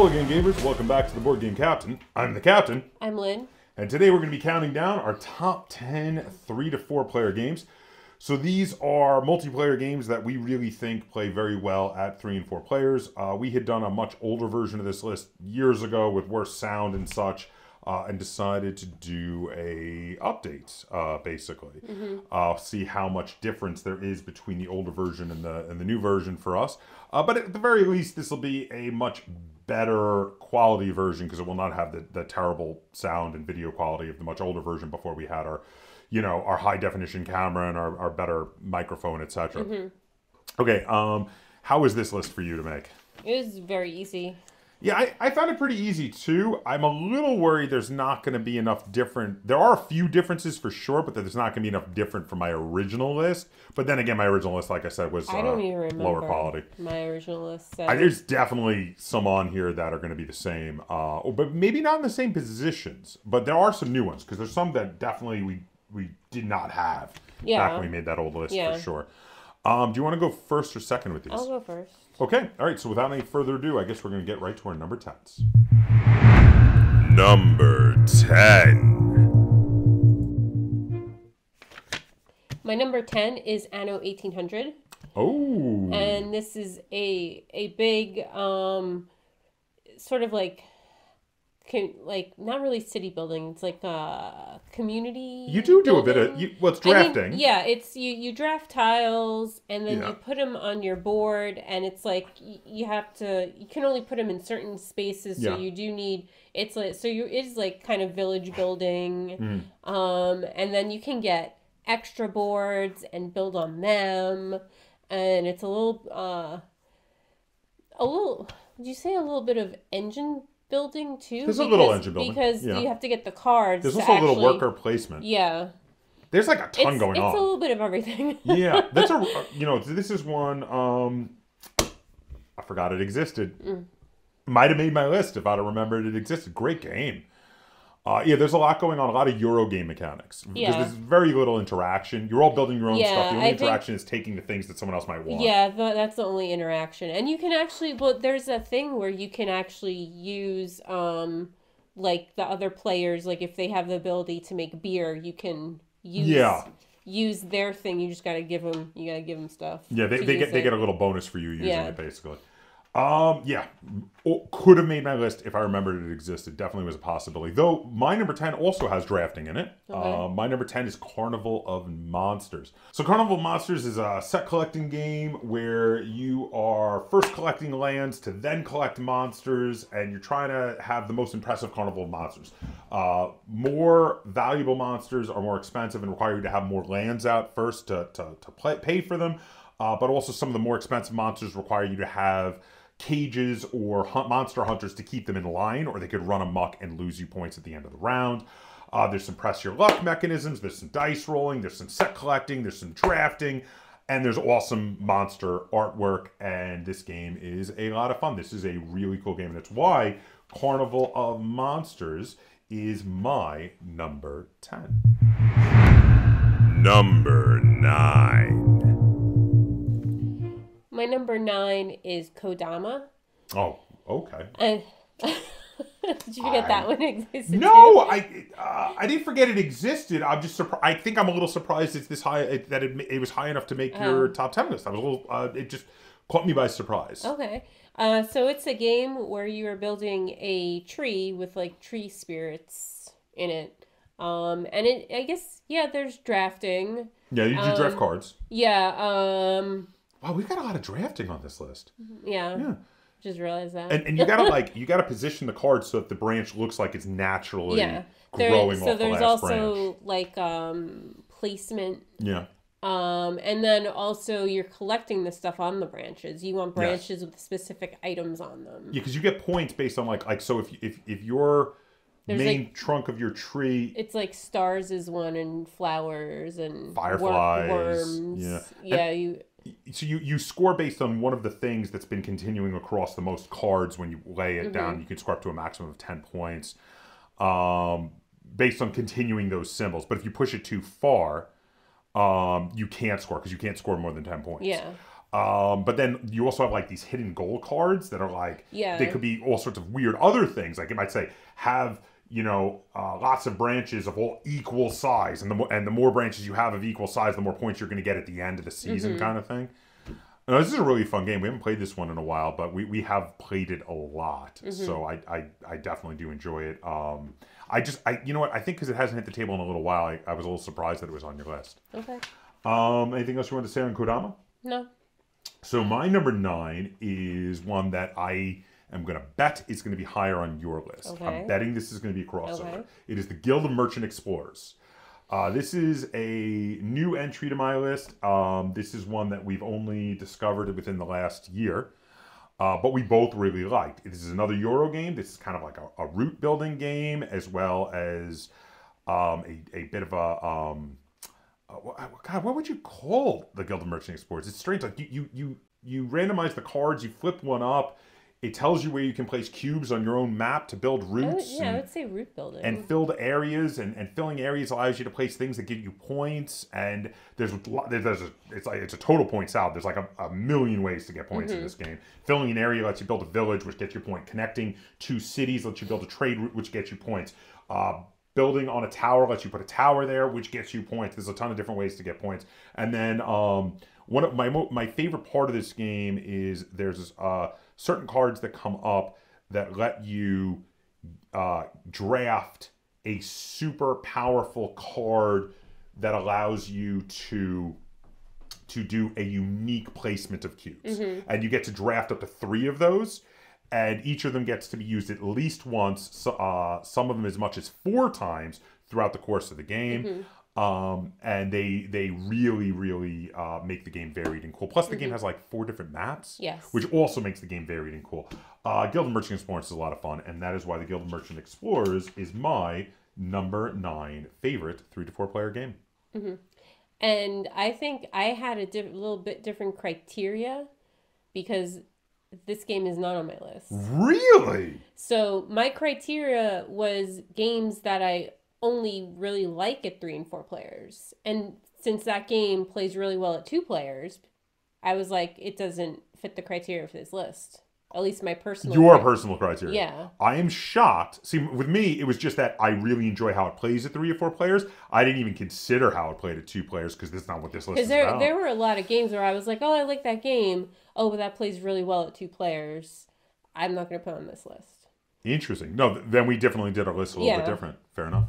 Hello again, gamers. Welcome back to the Board Game Kaptain. I'm the Captain, I'm Lynn. and today we're going to be counting down our top 10 three to four player games. So these are multiplayer games that we really think play very well at three and four players. Uh, we had done a much older version of this list years ago with worse sound and such. Uh, and decided to do a update, uh, basically, uh, see how much difference there is between the older version and the and the new version for us. Uh, but at the very least, this will be a much better quality version because it will not have the, the terrible sound and video quality of the much older version before we had our, you know, our high definition camera and our, our better microphone, etc. Okay, um, how is this list for you to make? It was very easy. Yeah, I, I found it pretty easy too. I'm a little worried there's not going to be enough different. There are a few differences for sure, but there's not going to be enough different from my original list. But then again, my original list, like I said, was I don't uh, even remember lower quality. my original list. So. I, there's definitely some on here that are going to be the same, uh, but maybe not in the same positions. But there are some new ones because there's some that definitely we we did not have back Yeah. when we made that old list Yeah. for sure. Um, do you want to go first or second with these? I'll go first. Okay, all right. So without any further ado, I guess we're going to get right to our number tens. Number ten. My number 10 is Anno 1800. Oh, And this is a a big, um, sort of like, com- like not really city building. It's like a community. you do do a bit of you, well, it's I mean, drafting. yeah, it's you. You draft tiles, and then Yeah. you put them on your board, and it's like you have to. You can only put them in certain spaces, so Yeah. you do need. It's like so you it is like kind of village building, Mm. um, and then you can get extra boards and build on them, and it's a little, uh, a little. Would you say a little bit of engine building too? There's a little engine building, because yeah. you have to get the cards. There's also a little worker placement. Yeah, There's like a ton it's, going it's on. a little bit of everything. yeah, that's a you know this is one um I forgot it existed. Mm. Might have made my list if I'd have remembered it existed. Great game. Uh, yeah, there's a lot going on, a lot of Euro game mechanics. Because Yeah. there's very little interaction. You're all building your own Yeah, stuff. The only I think- interaction is taking the things that someone else might want. Yeah, tha- that's the only interaction. And you can actually, well, there's a thing where you can actually use, um, like the other players, like if they have the ability to make beer, you can use Yeah. use their thing. You just gotta give them, you gotta give them stuff. Yeah, they, they get they get a little bonus for you using Yeah. it basically. Um, yeah, could have made my list if I remembered it existed. Definitely was a possibility. Though my number ten also has drafting in it. Uh, my number ten is Carnival of Monsters. So Carnival of Monsters is a set collecting game where you are first collecting lands to then collect monsters, and you're trying to have the most impressive Carnival of Monsters. Uh, more valuable monsters are more expensive and require you to have more lands out first to to, to play, pay for them. Uh, but also some of the more expensive monsters require you to have cages or hunt, monster hunters to keep them in line, or they could run amok and lose you points at the end of the round. Uh, there's some press your luck mechanisms, there's some dice rolling, there's some set collecting, there's some drafting, and there's awesome monster artwork. And this game is a lot of fun. This is a really cool game, and it's why Carnival of Monsters is my number 10. Number 9. My number nine is Kodama. Oh, okay. And did you forget that one existed? No, I uh, I didn't forget it existed. I'm just surprised. I think I'm a little surprised it's this high it, that it, it was high enough to make your top ten list. I was a little. Uh, it just caught me by surprise. Okay. Uh, so it's a game where you are building a tree with like tree spirits in it. Um, and it, I guess, yeah, there's drafting. Yeah, you do draft Um, cards. Yeah. Um, Wow, we've got a lot of drafting on this list. yeah. Yeah, Just realize that. and and you gotta like you gotta position the cards so that the branch looks like it's naturally yeah. There, growing so off the there's last also branch. like um, placement. Yeah, Um, and then also you're collecting the stuff on the branches. You want Yes. branches with specific items on them. yeah, because you get points based on like like so if if if your There's, main like- trunk of your tree It's like stars is one, and flowers and Fireflies, worms. yeah. yeah. You so you, you score based on one of the things that's been continuing across the most cards when you lay it down Mm-hmm. you can score up to a maximum of 10 points um, based on continuing those symbols but if you push it too far um, you can't score because you can't score more than 10 points yeah. Um, but then you also have like these hidden goal cards that are like Yeah. they could be all sorts of weird other things. Like it might say have you know uh, lots of branches of all equal size, and the more and the more branches you have of equal size, the more points you're going to get at the end of the season, kind of thing. Uh, this is a really fun game. We haven't played this one in a while, but we, we have played it a lot. So I, I, I definitely do enjoy it. Um, I just I you know what I think because it hasn't hit the table in a little while, I, I was a little surprised that it was on your list. Okay. Um, anything else you want to say on Kodama? No. So my number nine is one that I am going to bet it's going to be higher on your list. Okay. I'm betting this is going to be a crossover. Okay. It is the Guild of Merchant Explorers. Uh, this is a new entry to my list. Um, this is one that we've only discovered within the last year, uh, but we both really liked. This is another Euro game. This is kind of like a, a route building game as well as um, a, a bit of a um, uh, God, what would you call the Guild of Merchant Explorers? It's strange. Like you, you, you, you randomize the cards, you flip one up, it tells you where you can place cubes on your own map to build I would, routes yeah, I would say route building. and filled areas. And, and filling areas allows you to place things that give you points. And there's there's, there's a, it's like it's a total points out. There's like a, a million ways to get points in this game. Filling an area lets you build a village, which gets you point. Connecting two cities lets you build a trade route, which gets you points. Uh, building on a tower lets you put a tower there, which gets you points. There's a ton of different ways to get points. And then um, one of my my favorite part of this game is there's uh, certain cards that come up that let you uh, draft a super powerful card that allows you to to do a unique placement of cubes. And you get to draft up to three of those, and each of them gets to be used at least once, so- uh, some of them as much as four times throughout the course of the game. Um, and they they really really uh, make the game varied and cool. Plus, the game has like four different maps, Yes. which also makes the game varied and cool. Uh, Guild of Merchant Explorers is a lot of fun, and that is why the Guild of Merchant Explorers is my number nine favorite three to four player game. Mhm. And I think I had a diff- little bit different criteria because this game is not on my list. Really? So my criteria was games that I only really like at three and four players. And since that game plays really well at two players, I was like, it doesn't fit the criteria for this list. At least my personal. Your cri- personal criteria. Yeah. I am shocked. See, with me, it was just that I really enjoy how it plays at three or four players. I didn't even consider how it played at two players because that's not what this list Because is there, about. there were a lot of games where I was like, oh, I like that game. Oh, but that plays really well at two players. I'm not going to put on this list. Interesting. No, then we definitely did our list a little bit different. Fair enough.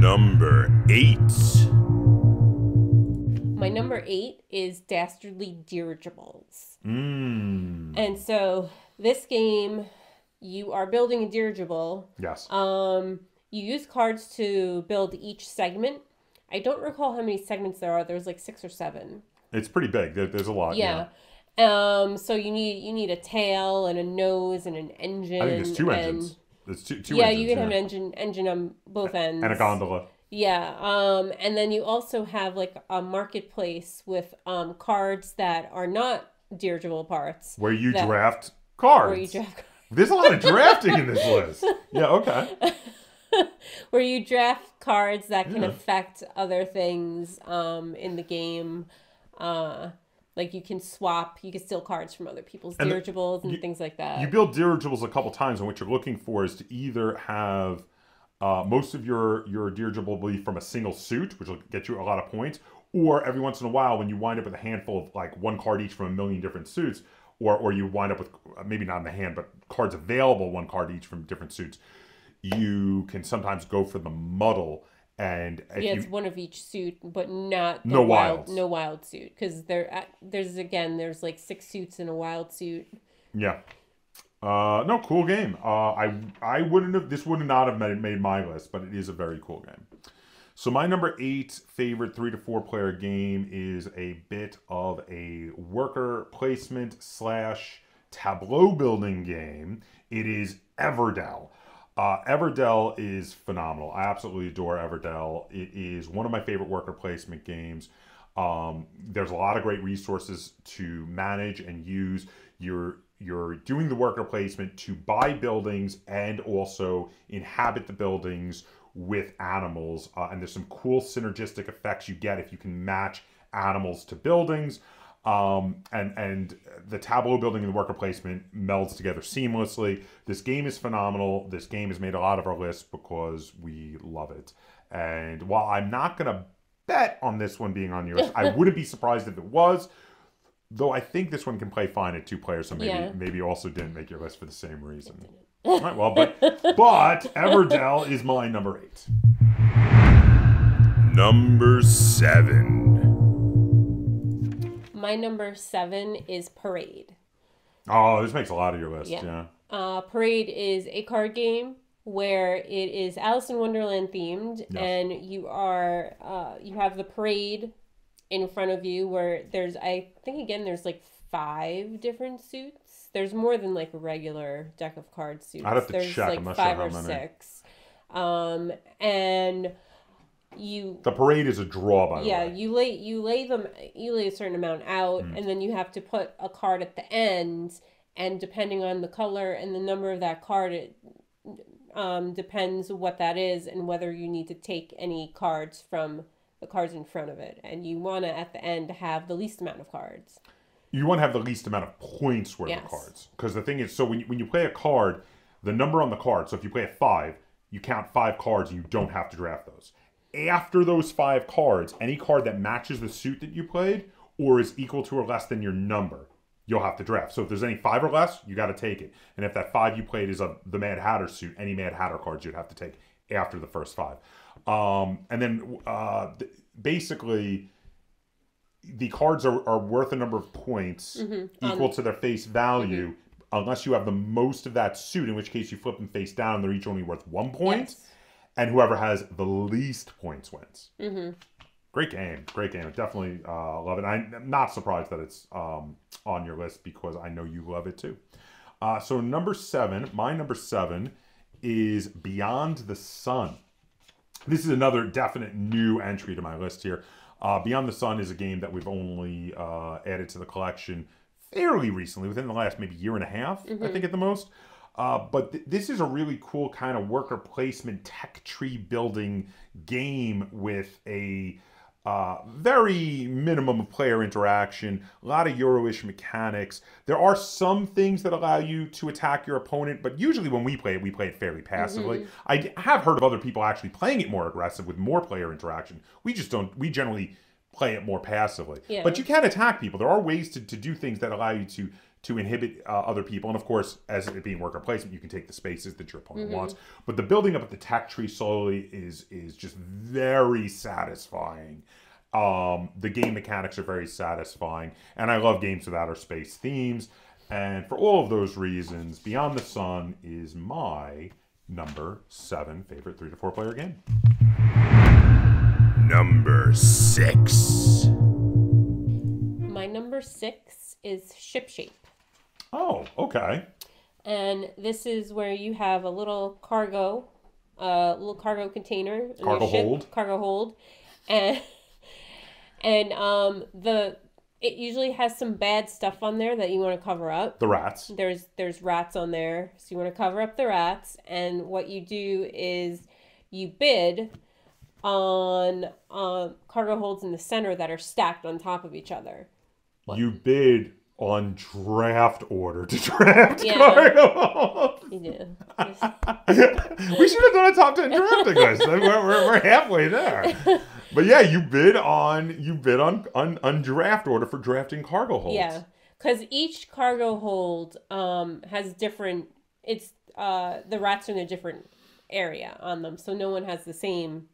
Number eight. My number eight is Dastardly Dirigibles. Mmm. And so this game, you are building a dirigible. Yes. Um, you use cards to build each segment. I don't recall how many segments there are. There's like six or seven. it's pretty big. There, there's a lot. Yeah. Um, so you need you need a tail and a nose and an engine. I think there's two and- engines. There's two, two yeah, engines. you can have an engine engine on both ends. And a gondola. Yeah. Um, and then you also have like a marketplace with um cards that are not dirigible parts. Where you that- draft cards. Where you draft There's a lot of drafting in this list. Yeah, okay. where you draft cards that can Yeah. affect other things um in the game. Uh like you can swap, you can steal cards from other people's And the- dirigibles and you- things like that. You build dirigibles a couple times, and what you're looking for is to either have uh, most of your your dirigible be from a single suit, which will get you a lot of points, or every once in a while, when you wind up with a handful of like one card each from a million different suits, or or you wind up with maybe not in the hand, but cards available, one card each from different suits, you can sometimes go for the muddle. And yeah, you, it's one of each suit, but not the No wild, wilds. no wild suit, because there, uh, there's again, there's like six suits in a wild suit. Yeah. Uh, no, cool game. Uh, I I wouldn't have this would not have made, made my list, but it is a very cool game. So my number eight favorite three to four player game is a bit of a worker placement slash tableau building game. It is Everdell. Uh, Everdell is phenomenal. I absolutely adore Everdell. It is one of my favorite worker placement games. Um, there's a lot of great resources to manage and use. You're you're doing the worker placement to buy buildings and also inhabit the buildings with animals. Uh, and there's some cool synergistic effects you get if you can match animals to buildings. Um, and and the tableau building and the worker placement melds together seamlessly. This game is phenomenal. This game has made a lot of our lists because we love it. And while I'm not gonna bet on this one being on yours, I wouldn't be surprised if it was. Though I think this one can play fine at two players, so maybe Yeah. maybe you also didn't make your list for the same reason. All right, well, but but Everdell is my number eight. Number seven. My number seven is Parade. Oh, this makes a lot of your list. Yeah. Yeah. Uh, Parade is a card game where it is Alice in Wonderland themed, Yes. and you are uh, you have the parade in front of you where there's I think again there's like five different suits. There's more than like a regular deck of card suits. I'd have to there's check. like I'm not sure five how or many. six. Um, and you The parade is a draw, by the yeah way. you lay you lay them you lay a certain amount out Mm. and then you have to put a card at the end and depending on the color and the number of that card it um, depends what that is and whether you need to take any cards from the cards in front of it and you want to at the end have the least amount of cards You want to have the least amount of points worth of cards. Because the thing is, so when you, when you play a card, the number on the card, so if you play a five, you count five cards and you don't have to draft those. After those five cards, any card that matches the suit that you played or is equal to or less than your number, you'll have to draft. So if there's any five or less, you got to take it. And if that five you played is of the Mad Hatter suit, any Mad Hatter cards you'd have to take after the first five. Um, and then uh, basically, the cards are, are worth a number of points equal to their face value, unless you have the most of that suit, in which case you flip them face down. And they're each only worth one point, Yes. And whoever has the least points wins. Great game, great game. Definitely uh, love it. I'm not surprised that it's um, on your list because I know you love it too. Uh, so number seven, my number seven is Beyond the Sun. This is another definite new entry to my list here. Uh, Beyond the Sun is a game that we've only uh, added to the collection fairly recently, within the last maybe year and a half, I think at the most. Uh, but th- this is a really cool kind of worker placement tech tree building game with a uh, very minimum of player interaction, a lot of Euro-ish mechanics. There are some things that allow you to attack your opponent, but usually when we play it, we play it fairly passively. I have heard of other people actually playing it more aggressive with more player interaction. We just don't. We generally play it more passively. Yeah. But you can attack people. There are ways to, to do things that allow you to to inhibit uh, other people. And of course, as it being worker placement, you can take the spaces that your opponent wants. But the building up of the tech tree slowly is is just very satisfying. Um, the game mechanics are very satisfying, and I love games with outer space themes. And for all of those reasons, Beyond the Sun is my number seven favorite three to four player game. Number six. my number six is ship shape Oh, okay. and this is where you have a little cargo, uh, little cargo container, Cargo ship, hold. cargo hold, and and um the it usually has some bad stuff on there that you want to cover up. The rats. There's there's rats on there, so you want to cover up the rats, and what you do is you bid on um, cargo holds in the center that are stacked on top of each other. You bid on draft order to draft Yeah. cargo. You do. we should have done a top ten drafting list. We're, we're, we're halfway there. But yeah, you bid on you bid on, on on draft order for drafting cargo holds. Yeah, because each cargo hold um has different. It's uh the rats are in a different area on them, so no one has the same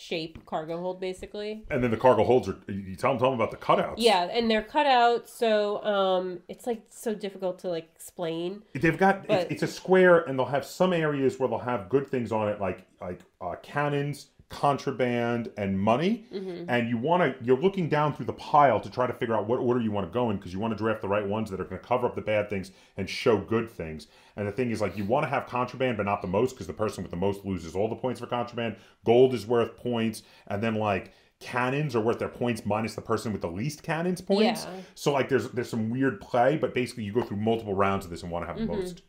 shape cargo hold basically. And then the cargo holds are you tell them, tell them about the cutouts. Yeah, and they're cut out, so um it's like so difficult to like explain. They've got But- it's, it's a square, and they'll have some areas where they'll have good things on it, like like uh, cannons, contraband, and money. Mm-hmm. And you want to you're looking down through the pile to try to figure out what order you want to go in because you want to draft the right ones that are going to cover up the bad things and show good things. And the thing is, like you want to have contraband, but not the most because the person with the most loses all the points for contraband. Gold is worth points, and then like cannons are worth their points minus the person with the least cannons points. Yeah. So like there's there's some weird play, but basically you go through multiple rounds of this and want to have the most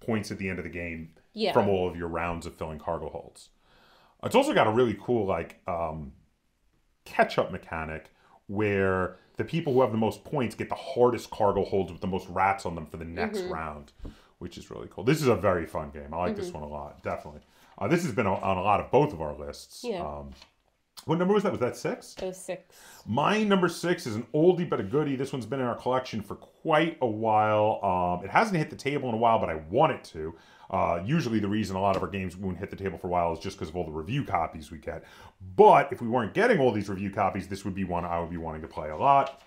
points at the end of the game Mm-hmm. Yeah. from all of your rounds of filling cargo holds. It's also got a really cool like um, catch up mechanic where the people who have the most points get the hardest cargo holds with the most rats on them for the next Mm-hmm. round, which is really cool. This is a very fun game. I like this Mm-hmm. one a lot, definitely. Uh, this has been on a lot of both of our lists. Yeah. Um, what number was that? Was that six? Those six. My number six is an oldie but a goodie. This one's been in our collection for quite a while. Um, it hasn't hit the table in a while, but I want it to. Uh, usually, the reason a lot of our games won't hit the table for a while is just because of all the review copies we get. But if we weren't getting all these review copies, this would be one I would be wanting to play a lot.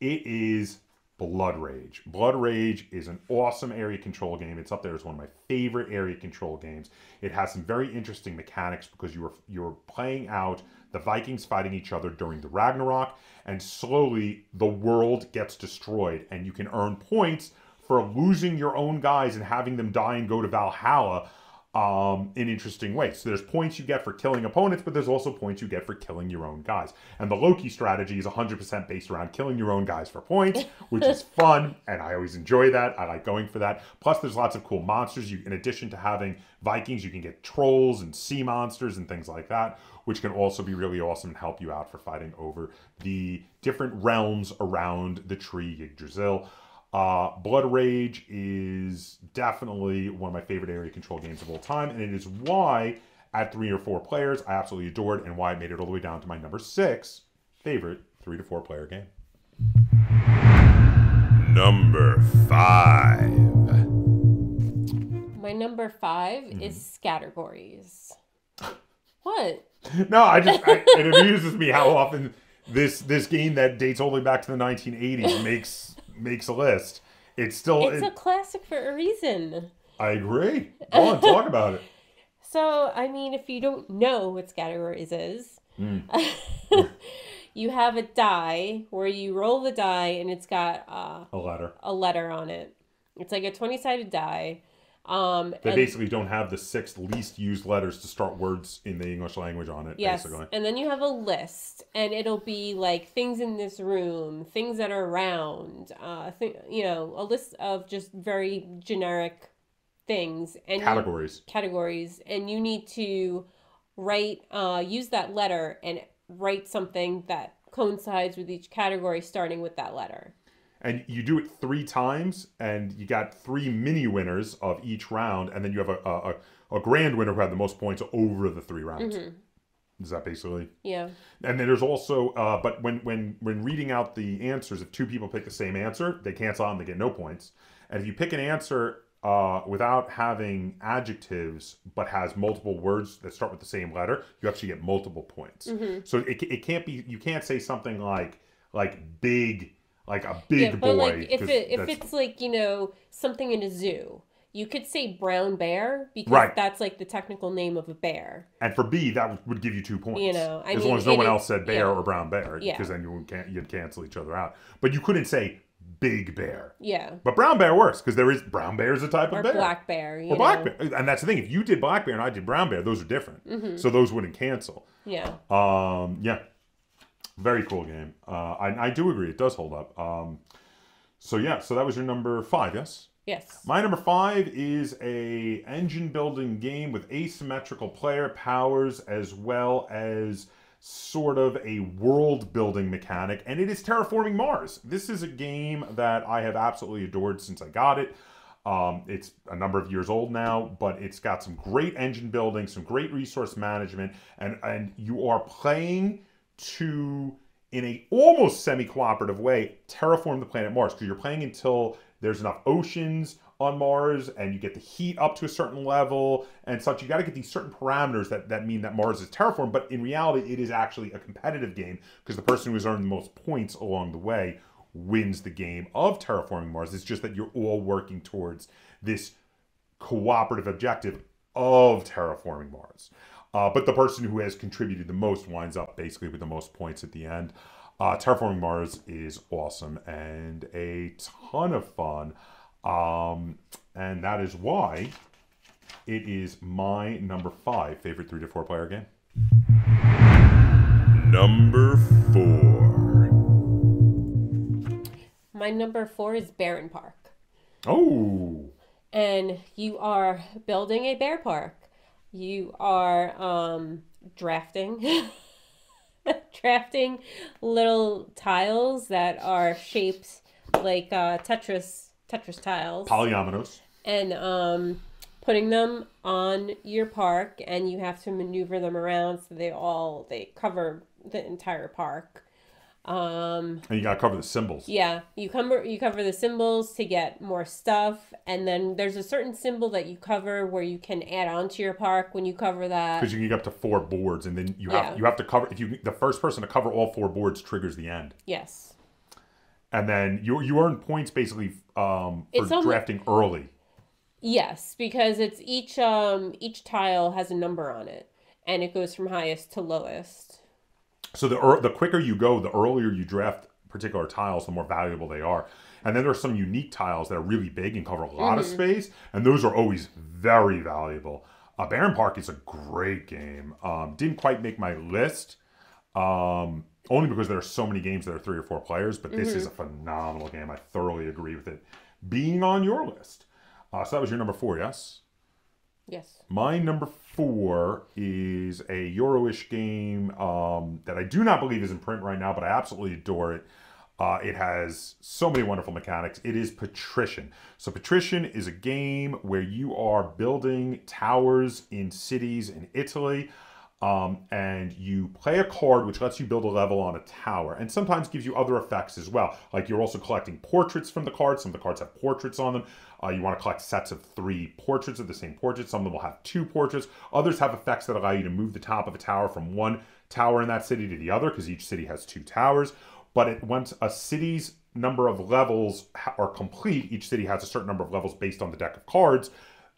It is Blood Rage. Blood Rage is an awesome area control game. It's up there as one of my favorite area control games. It has some very interesting mechanics because you are you're playing out the Vikings fighting each other during the Ragnarok, and slowly the world gets destroyed, and you can earn points for losing your own guys and having them die and go to Valhalla um, in interesting ways. So there's points you get for killing opponents, but there's also points you get for killing your own guys. And the Loki strategy is 100% based around killing your own guys for points, which is fun, and I always enjoy that. I like going for that. Plus, there's lots of cool monsters. You, in addition to having Vikings, you can get trolls and sea monsters and things like that, which can also be really awesome and help you out for fighting over the different realms around the tree Yggdrasil. Uh, Blood Rage is definitely one of my favorite area control games of all time, and it is why, at three or four players, I absolutely adored, and why I made it all the way down to my number six favorite three to four player game. Number five. My number 5 Mm-hmm. is Scattergories. What? No, I just I, it amuses me how often this this game that dates all the way back to the 1980s makes makes a list. It's still. It's it- a classic for a reason. I agree. Go on, talk about it. So, I mean, if you don't know what Scattergories is, Hmm. you have a die where you roll the die and it's got uh, A letter. a letter on it. It's like a 20 sided die. Um, They basically don't have the six least used letters to start words in the English language on it. Yes, Basically. and then you have a list, and it'll be like things in this room, things that are around, uh, th- you know, a list of just very generic things and you- Categories. categories, and you need to write, uh, use that letter and write something that coincides with each category, starting with that letter. And you do it three times, and you got three mini winners of each round, and then you have a a, a, grand winner who had the most points over the three rounds. Mm-hmm. Is that basically? Yeah, And then there's also, uh, but when when when reading out the answers, if two people pick the same answer, they cancel out and they get no points. And if you pick an answer uh, without having adjectives but has multiple words that start with the same letter, you actually get multiple points. Mm-hmm. So it, it can't be you can't say something like like big like a big yeah, boy. like if it if it's like you know something in a zoo. You could say brown bear because Right. that's like the technical name of a bear. and for B that would- give you two points. You know, I as mean, long as no one is- else said bear yeah. or brown bear, Yeah. because then you would can you'd cancel each other out. But you couldn't say big bear. Yeah. But brown bear works because there is brown bear is a type Or of bear. black bear. You or black bear, and that's the thing. If you did black bear and I did brown bear, those are different. Mm-hmm. So those wouldn't cancel. Yeah. Um, yeah, very cool game. Uh, I, I do agree, it does hold up. Um, so yeah, so that was your number five, yes. Yes. My number five is a engine building game with asymmetrical player powers as well as sort of a world building mechanic, and it is Terraforming Mars. This is a game that I have absolutely adored since I got it. Um, it's a number of years old now, but it's got some great engine building, some great resource management, and and you are playing to in a almost semi-cooperative way terraform the planet Mars because you're playing until there's enough oceans on Mars and you get the heat up to a certain level and such. You got to get these certain parameters that, that mean that Mars is terraformed, but in reality, it is actually a competitive game because the person who has earned the most points along the way wins the game of terraforming Mars. It's just that you're all working towards this cooperative objective of terraforming Mars. Uh, but the person who has contributed the most winds up basically with the most points at the end. Uh, terraforming Mars is awesome and a ton of fun. Um, and that is why it is my number five favorite three to four player game. Number four. My number four is Barenpark. Oh, And you are building a bear park. You are um, drafting. drafting little tiles that are shaped like uh, Tetris Tetris tiles Polyominoes. and um, putting them on your park, and you have to maneuver them around so they all they cover the entire park. Um, And you gotta cover the symbols. yeah, you cover you cover the symbols to get more stuff, and then there's a certain symbol that you cover where you can add on to your park when you cover that. Because you can get up to four boards, and then you have Yeah. you have to cover. If you the first person to cover all four boards triggers the end, Yes. and then you you earn points basically um, for drafting early. Yes, because it's each um each tile has a number on it, and it goes from highest to lowest. So the ear- the quicker you go, the earlier you draft particular tiles, the more valuable they are. And then there are some unique tiles that are really big and cover a lot of space, and those are always very valuable. Uh, Barenpark is a great game. Um, didn't quite make my list, um, only because there are so many games that are three or four players. But this is a phenomenal game. I thoroughly agree with it being on your list. Uh, so that was your number four, yes. Yes. My number four is a Euro-ish game um, that I do not believe is in print right now, but I absolutely adore it. Uh, it has so many wonderful mechanics. It is Patrician. So Patrician is a game where you are building towers in cities in Italy. Um, and you play a card which lets you build a level on a tower and sometimes gives you other effects as well. Like you're also collecting portraits from the cards. Some of the cards have portraits on them. Uh, you want to collect sets of three portraits of the same portrait. Some of them will have two portraits. Others have effects that allow you to move the top of a tower from one tower in that city to the other because each city has two towers. But it, once a city's number of levels are complete, each city has a certain number of levels based on the deck of cards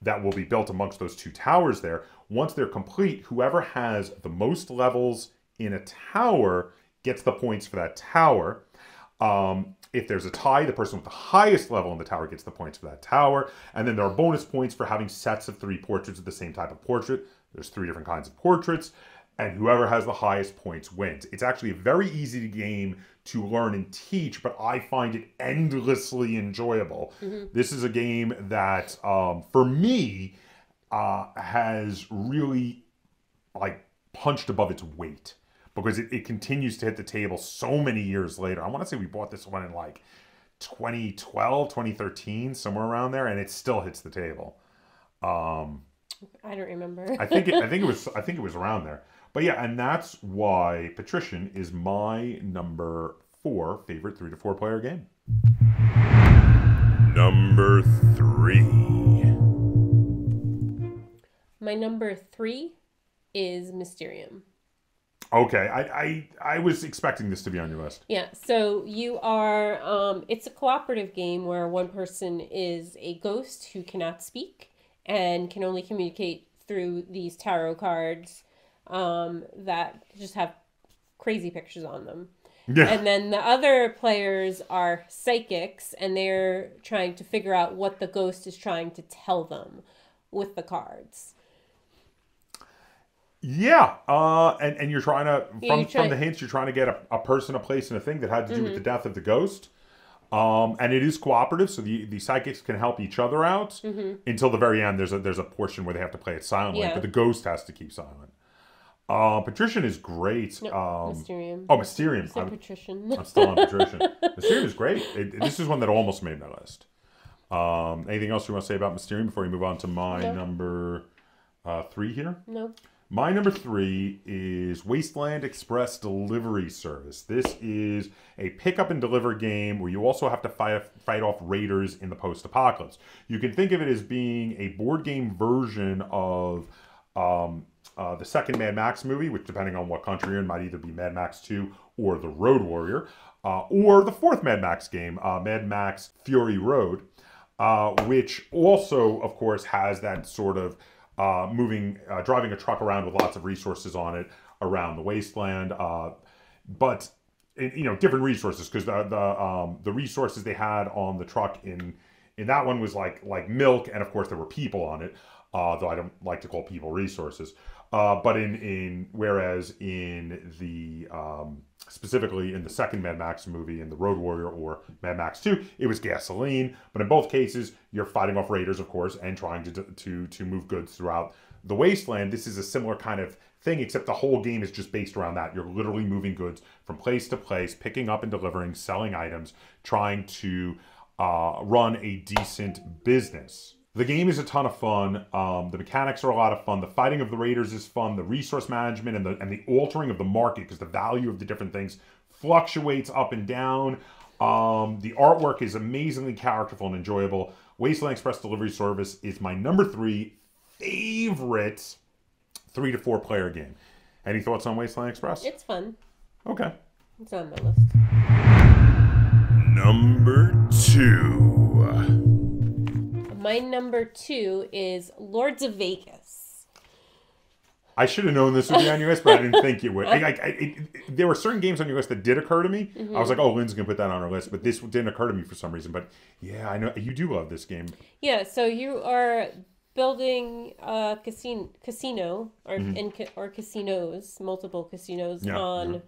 that will be built amongst those two towers there. Once they're complete, whoever has the most levels in a tower gets the points for that tower. Um, if there's a tie, the person with the highest level in the tower gets the points for that tower. And then there are bonus points for having sets of three portraits of the same type of portrait. There's three different kinds of portraits. And whoever has the highest points wins. It's actually a very easy game to learn and teach, but I find it endlessly enjoyable. This is a game that, um, for me, uh, has really like punched above its weight because it, it continues to hit the table so many years later. I want to say we bought this one in like 2012, 2013, somewhere around there, and it still hits the table. Um, I don't remember. I think it, I think it was I think it was around there. But yeah, and that's why Patrician is my number four favorite three to four player game. Number number three is Mysterium. Okay, I, I I was expecting this to be on your list. Yeah, so you are, um, it's a cooperative game where one person is a ghost who cannot speak and can only communicate through these tarot cards um, that just have crazy pictures on them. Yeah. And then the other players are psychics and they're trying to figure out what the ghost is trying to tell them with the cards. Yeah, uh, and and you're trying to from Yeah, you're from the hints, you're trying to get a, a person, a place, and a thing that had to do with Mm-hmm. the death of the ghost. Um, and it is cooperative, so the, the psychics can help each other out until the very end. There's a there's a portion where they have to play it silently, Mm-hmm. Yeah. but the ghost has to keep silent. Uh, Patrician is great. No, um, Mysterium. oh, Mysterium. I'm, Patrician. I'm still on Patrician. Mysterium is great. It, this is one that almost made my list. Um, anything else you want to say about Mysterium before we move on to my No. number uh, three here? no. My number three is Wasteland Express Delivery Service. This is a pickup and deliver game where you also have to fight fight off raiders in the post apocalypse. You can think of it as being a board game version of um, uh, the second Mad Max movie, which, depending on what country you're in, might either be Mad Max 2 or The Road Warrior, uh, or the fourth Mad Max game, uh, Mad Max Fury Road, uh, which also, of course, has that sort of uh, moving, uh, driving a truck around with lots of resources on it around the wasteland. Uh, but you know, different resources because the the um, the resources they had on the truck in in that one was like like milk, and of course there were people on it. Uh, though I don't like to call people resources. Uh, but in in whereas in the um, specifically in the second Mad Max movie in the Road Warrior or Mad Max Two, it was gasoline. But in both cases, you're fighting off raiders, of course, and trying to to to move goods throughout the Wasteland, this is a similar kind of thing, except the whole game is just based around that. You're literally moving goods from place to place, picking up and delivering, selling items, trying to uh, run a decent business. The game is a ton of fun. Um, the mechanics are a lot of fun. The fighting of the raiders is fun. The resource management and the and the altering of the market because the value of the different things fluctuates up and down. Um, the artwork is amazingly characterful and enjoyable. Wasteland Express Delivery Service is my number three favorite three to four player game. Any thoughts on Wasteland Express? It's fun. Okay. It's on my list. Number two. My number two is Lords of Vegas. I should have known this would be on your list, but I didn't think it would. I, I, I, it, there were certain games on your list that did occur to me. I was like, oh, Lynn's gonna put that on her list, but this didn't occur to me for some reason. But yeah, I know you do love this game. Yeah, so you are building a casino, casino or in or casinos, multiple casinos Mm-hmm. Yeah, on.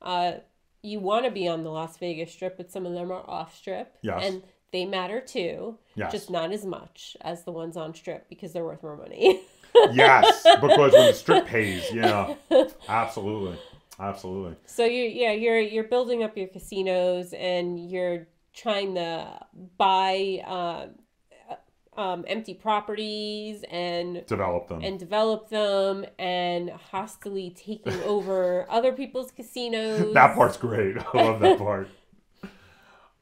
Uh, you want to be on the Las Vegas Strip, but some of them are off Strip, Yes. and they matter too. Yes. Just not as much as the ones on Strip because they're worth more money. Yes, because when the strip pays, yeah, absolutely, absolutely. So you yeah you're you're building up your casinos and you're trying to buy uh, um, empty properties and Develop them. and develop them and hostily taking over other people's casinos. that part's great. I love that part.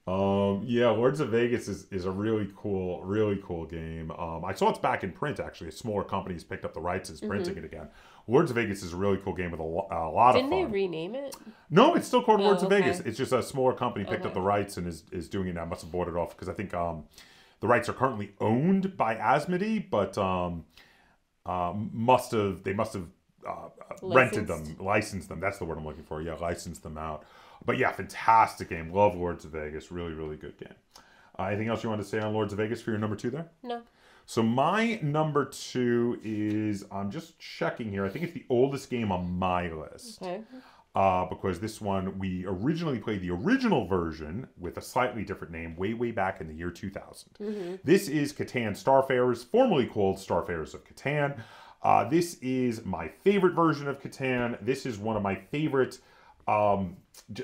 Um, yeah, Lords of Vegas is, is a really cool, really cool game. Um, I saw it's back in print actually. A smaller company's picked up the rights, and is printing it again. Lords of Vegas is a really cool game with a, lo- a lot Didn't of they rename it? no, it's still called Oh, Lords of. Vegas. It's just a smaller company picked up the rights and is, is doing it now. Must have bought it off because I think um, the rights are currently owned by Asmodee, but um, um, must have they must have uh, rented them, licensed them. That's the word I'm looking for. Yeah, licensed them out. But yeah, fantastic game. Love Lords of Vegas. Really, really good game. Uh, anything else you want to say on Lords of Vegas for your number two there? No. So my number two is I'm just checking here. I think it's the oldest game on my list Okay. uh, because this one we originally played the original version with a slightly different name way way back in the year 2000 this is catan starfarers formerly called starfarers of catan uh, this is my favorite version of catan this is one of my favorite um,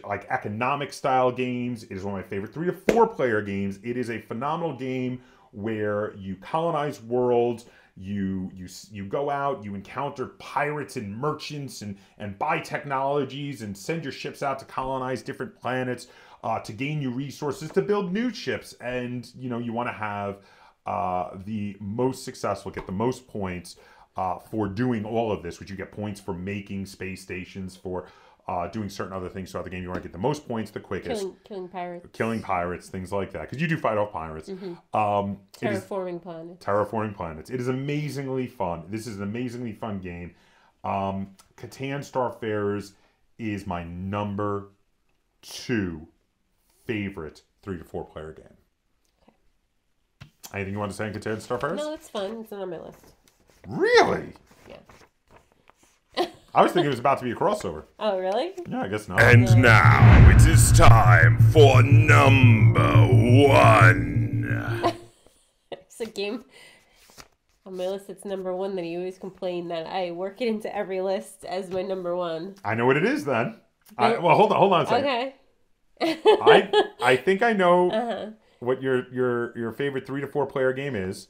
like economic style games. It is one of my favorite three to four player games. It is a phenomenal game where you colonize worlds. You you you go out you encounter pirates and merchants and and buy technologies and send your ships out to colonize different planets uh, to gain new resources to build new ships. And you know you want to have uh, the most successful get the most points uh, for doing all of this which you get points for making space stations for uh, doing certain other things throughout the game you want to get the most points the quickest Killing killing pirates. killing pirates things like that because you do fight off pirates Mm-hmm. um, it is- Terraforming planets. Terraforming Planets. It is amazingly fun. This is an amazingly fun game. Um, Catan Starfarers is my number two favorite three to four player game. Anything you want to say on Catan Starfarers? No, it's fun. It's not on my list. Really? Yeah. I was thinking it was about to be a crossover. Oh, really? Yeah, I guess not. And now it is time for number one. It's a game on my list. It's number one that you always complain that I work it into every list as my number one. I know what it is then. I, well, hold on, hold on a second. Okay. I I think I know Uh-huh. what your your your favorite three to four player game is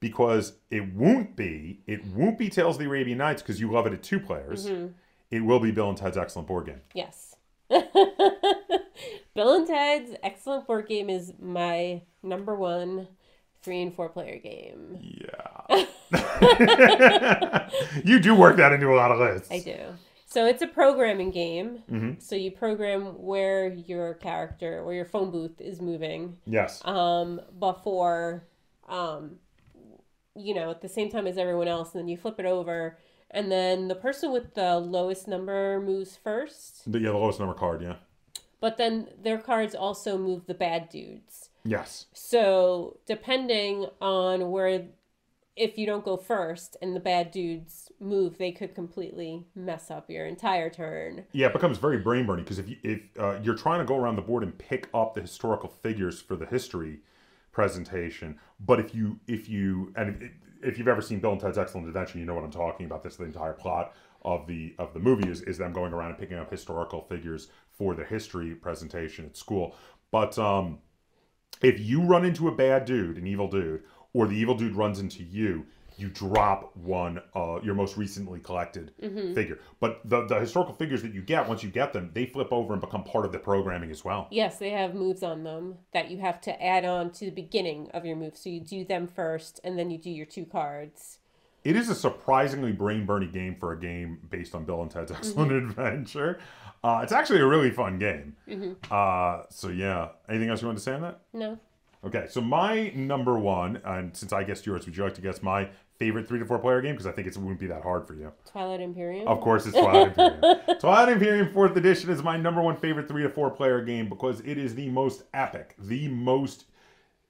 because it won't be it won't be Tales of the Arabian Nights because you love it at two players. Mm-hmm. It will be Bill and Ted's excellent board game. Yes. Bill and Ted's excellent board game is my number one three and four player game. Yeah. you do work that into a lot of lists. I do. So it's a programming game. Mhm. So you program where your character or your phone booth is moving Yes. um, before, um, you know, at the same time as everyone else. And then you flip it over. And then the person with the lowest number moves first. the, yeah, the lowest number card. Yeah. But then their cards also move the bad dudes. Yes. So depending on where, if you don't go first and the bad dudes move, they could completely mess up your entire turn. Yeah, it becomes very brain burning because if you, if uh, you're trying to go around the board and pick up the historical figures for the history presentation, but if you if you and if you've ever seen Bill and Ted's Excellent Adventure, you know what I'm talking about. This is the entire plot of the of the movie is, is them going around and picking up historical figures for the history presentation at school. But um, if you run into a bad dude, an evil dude, or the evil dude runs into you, you drop one uh, your most recently collected figure. But the, the historical figures that you get, once you get them, they flip over and become part of the programming as well. Yes, they have moves on them that you have to add on to the beginning of your move. So you do them first, and then you do your two cards. It is a surprisingly brain burning game for a game based on Bill and Ted's Excellent Adventure. Uh, it's actually a really fun game. Uh, so yeah, anything else you want to say on that? No. Okay, so my number one, and since I guessed yours, would you like to guess my favorite three to four player game? Because I think it wouldn't be that hard for you. Twilight Imperium. Of course, it's Twilight Imperium. Twilight Imperium Fourth Edition is my number one favorite three to four player game because it is the most epic, the most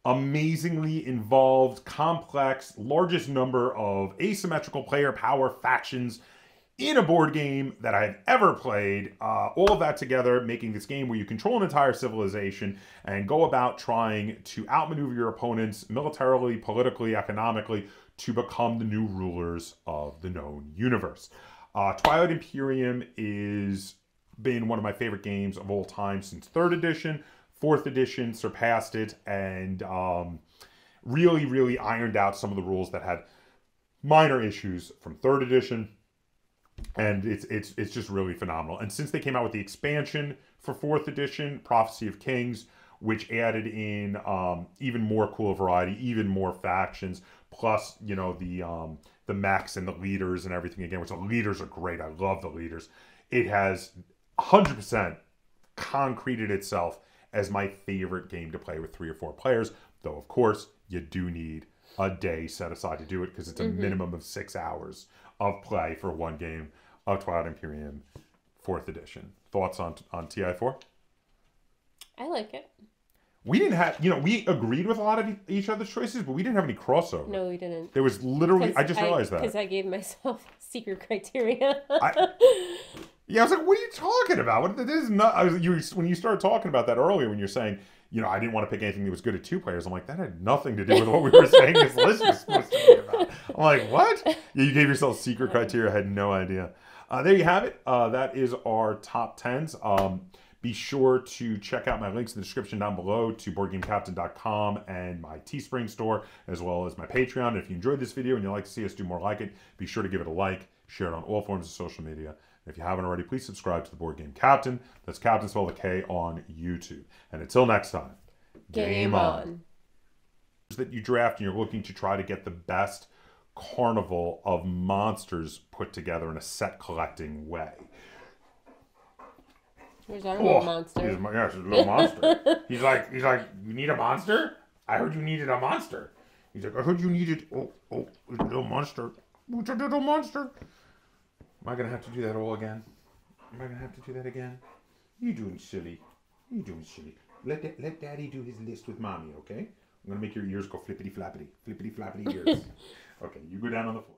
amazingly involved, complex, largest number of asymmetrical player power factions in a board game that I've ever played. Uh, all of that together, making this game where you control an entire civilization and go about trying to outmaneuver your opponents militarily, politically, economically to become the new rulers of the known universe. Uh, Twilight Imperium is been one of my favorite games of all time since third edition. Fourth edition surpassed it and um, really, really ironed out some of the rules that had minor issues from third edition and it's it's it's just really phenomenal. And since they came out with the expansion for fourth edition, Prophecy of Kings, which added in um, even more cool variety, even more factions, plus you know the um, the mechs and the leaders and everything again. Which the leaders are great. I love the leaders. It has 100% concreted itself as my favorite game to play with three or four players. Though of course you do need a day set aside to do it because it's a minimum of six hours of play for one game of Twilight Imperium, fourth edition. Thoughts on on TI4? I like it. We didn't have, you know, we agreed with a lot of e- each other's choices, but we didn't have any crossover. No, we didn't. There was literally, I just realized Because that. Because I gave myself secret criteria. I, yeah, I was like, what are you talking about? What, this is not, I was, you, when you started talking about that earlier, when you're saying, you know, I didn't want to pick anything that was good at two players. I'm like, that had nothing to do with what we were saying this list was supposed to be about. I'm like, what? Yeah, you gave yourself secret criteria. I had no idea. Uh, there you have it. Uh, that is our top tens. Um, be sure to check out my links in the description down below to boardgamekaptain.com and my Teespring store, as well as my Patreon. If you enjoyed this video and you'd like to see us do more like it, be sure to give it a like, share it on all forms of social media. If you haven't already, please subscribe to the Board Game Kaptain. That's Captain spelled with K on YouTube. And until next time, Game on. that you draft and you're looking to try to get the best carnival of monsters put together in a set collecting way. Here's our little oh, monster. my, yeah, he's a little monster. he's like, he's like, you need a monster? I heard you needed a monster. He's like, I heard you needed, oh, oh, a little monster. What's a little monster? Am I gonna have to do that all again? Am I gonna have to do that again? You doing silly? You doing silly? Let da- let Daddy do his list with Mommy, okay? I'm gonna make your ears go flippity flappity, flippity flappity ears. okay, you go down on the floor.